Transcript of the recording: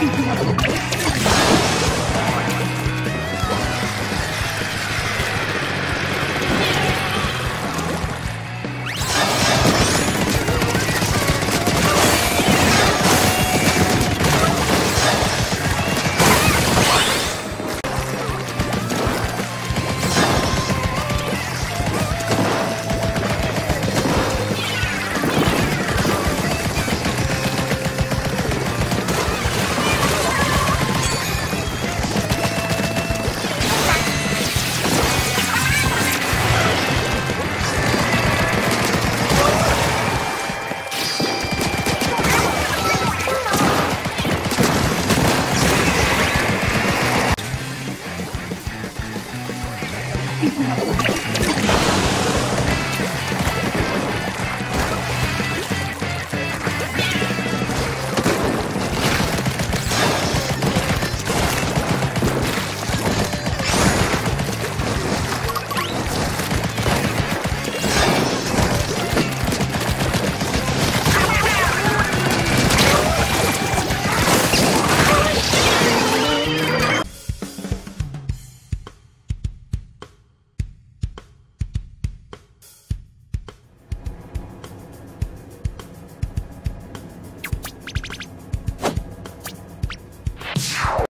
どうぞ。どうぞ。